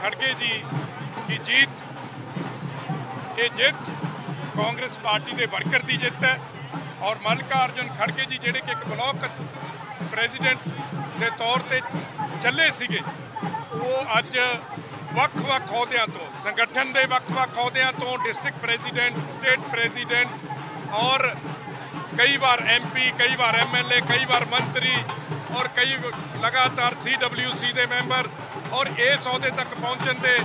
ਖੜਗੇ ਜੀ ਦੀ जीत ਇਹ ਜਿੱਤ ਕਾਂਗਰਸ ਪਾਰਟੀ ਦੇ ਵਰਕਰ ਦੀ ਜਿੱਤ ਹੈ ਔਰ ਮਲਕਾਰਜੁਨ ਖੜਗੇ ਜੀ ਜਿਹੜੇ ਕਿ ਇੱਕ ਬਲਾਕ ਪ੍ਰੈਜ਼ੀਡੈਂਟ ਦੇ ਤੌਰ ਤੇ ਚੱਲੇ ਸੀਗੇ ਉਹ ਅੱਜ ਵੱਖ-ਵੱਖ ਅਹੁਦਿਆਂ ਤੋਂ ਸੰਗਠਨ ਦੇ ਵੱਖ-ਵੱਖ ਅਹੁਦਿਆਂ ਤੋਂ ਡਿਸਟ੍ਰਿਕਟ ਪ੍ਰੈਜ਼ੀਡੈਂਟ ਸਟੇਟ ਪ੍ਰੈਜ਼ੀਡੈਂਟ ਔਰ ਕਈ ਵਾਰ ਐਮਪੀ ਕਈ ਵਾਰ ਐਮਐਲਏ ਕਈ ਵਾਰ ਮੰਤਰੀ ਔਰ ਕਈ ਲਗਾਤਾਰ ਸੀਡਬਲਯੂਸੀ ਦੇ ਮੈਂਬਰ ਔਰ ਇਸ ਅਹੁਦੇ ਤੱਕ ਪਹੁੰਚਣ ਤੇ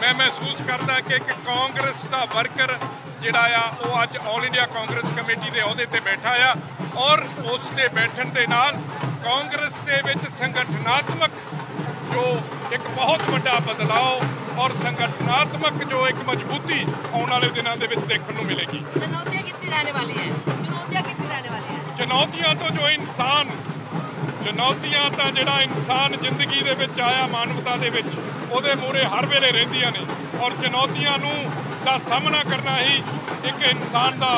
ਮੈਂ ਮਹਿਸੂਸ ਕਰਦਾ ਕਿ ਇੱਕ ਕਾਂਗਰਸ ਦਾ ਵਰਕਰ ਜਿਹੜਾ ਆ ਉਹ ਅੱਜ ਆਲ ਇੰਡੀਆ ਕਾਂਗਰਸ ਕਮੇਟੀ ਦੇ ਅਹੁਦੇ ਤੇ ਬੈਠਾ ਆ ਔਰ ਉਸ ਦੇ ਬੈਠਣ ਦੇ ਨਾਲ ਕਾਂਗਰਸ ਦੇ ਵਿੱਚ ਸੰਗਠਨਾਤਮਕ ਜੋ ਇੱਕ ਬਹੁਤ ਵੱਡਾ ਬਦਲਾਅ ਔਰ ਸੰਗਠਨਾਤਮਕ ਜੋ ਇੱਕ ਮਜ਼ਬੂਤੀ ਆਉਣ ਵਾਲੇ ਦਿਨਾਂ ਦੇ ਵਿੱਚ ਦੇਖਣ ਨੂੰ ਮਿਲੇਗੀ। ਚੁਣੌਤੀਆਂ ਕਿੱਥੇ ਰਹਿਣ ਵਾਲੀਆਂ? ਚੁਣੌਤੀਆਂ ਕਿੱਥੇ ਰਹਿਣ ਵਾਲੀਆਂ? ਚੁਣੌਤੀਆਂ ਤੋਂ ਜੋ ਇਨਸਾਨ ਚੁਣੌਤੀਆਂ ਤਾਂ ਜਿਹੜਾ ਇਨਸਾਨ ਜ਼ਿੰਦਗੀ ਦੇ ਵਿੱਚ ਆਇਆ ਮਾਨਵਤਾ ਦੇ ਵਿੱਚ ਉਹਦੇ ਮੂਹਰੇ ਹਰ ਵੇਲੇ ਰਹਿੰਦੀਆਂ ਨੇ ਔਰ ਚੁਣੌਤੀਆਂ ਨੂੰ ਦਾ ਸਾਹਮਣਾ ਕਰਨਾ ਹੀ ਇੱਕ ਇਨਸਾਨ ਦਾ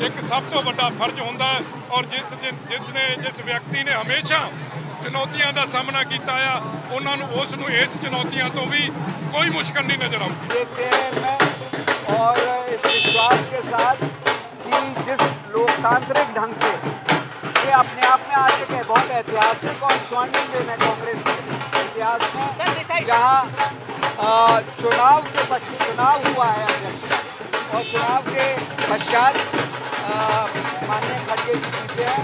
ਇੱਕ ਸਭ ਤੋਂ ਵੱਡਾ ਫਰਜ਼ ਹੁੰਦਾ ਹੈ ਔਰ ਜਿਸ ਜਿਸ ਨੇ ਜਿਸ ਵਿਅਕਤੀ ਨੇ ਹਮੇਸ਼ਾ ਚੁਣੌਤੀਆਂ ਦਾ ਸਾਹਮਣਾ ਕੀਤਾ ਆ ਉਹਨਾਂ ਨੂੰ ਉਸ ਨੂੰ ਇਸ ਚੁਣੌਤੀਆਂ ਤੋਂ ਵੀ ਕੋਈ ਮੁਸ਼ਕਲ ਨਹੀਂ ਨਜ਼ਰ ਆਉਂਦੀ देखते हैं मैं और इस विश्वास के साथ कि जिस लोकतांत्रिक ढंग से ये अपने आप में आज एक बहुत ऐतिहासिक और स्वर्णिम दिन है कांग्रेस के इतिहास में जहाँ चुनाव के पश्चात चुनाव हुआ है अध्यक्ष। और चुनाव के पश्चात माननीय खड़गे जी जीते हैं।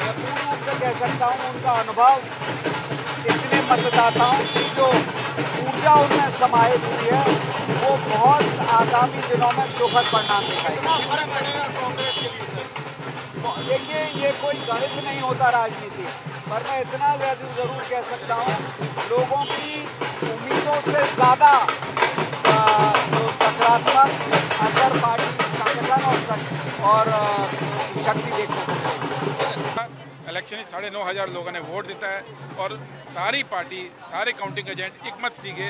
मैं पूर्ण रूप से कह सकता हूँ उनका अनुभव इतने मतदाताओं की जो ऊर्जा उनमें समाहित हुई है वो बहुत आगामी दिनों में सुखद परिणाम दिखाएगा देखिए, ये कोई गणित नहीं होता राजनीति। पर मैं इतना ज़रूर कह सकता हूँ, लोगों की उम्मीदों से ज़्यादा जो सकारात्मक असर पार्टी संगठन और सक- और शक्ति देखने को इलेक्शन साढ़े नौ हज़ार लोगों ने वोट देता है, और सारी पार्टी सारे काउंटिंग एजेंट एक मत सीखे।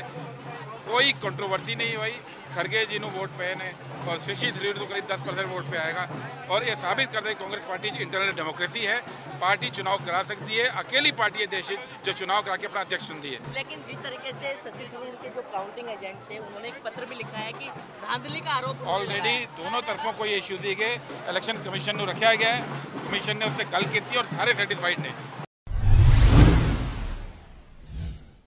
कोई कंट्रोवर्सी नहीं हुई। खरगे जी ने वोट पे ने और शशि थरूर को करीब दस परसेंट वोट पे आएगा। और ये साबित करते है कांग्रेस पार्टी इंटरनल डेमोक्रेसी है। पार्टी चुनाव करा सकती है। अकेली पार्टी है देश जो चुनाव करा के अपना अध्यक्ष चुनती है। लेकिन जिस तरीके से शशि थरूर के जो काउंटिंग एजेंट थे उन्होंने एक पत्र भी लिखा है कि धांधली का आरोप ऑलरेडी दोनों तरफों को ये इश्यू दिए गए। इलेक्शन कमीशन रखा गया है। कमीशन ने उससे कल की और सारे सेटिस्फाइड ने।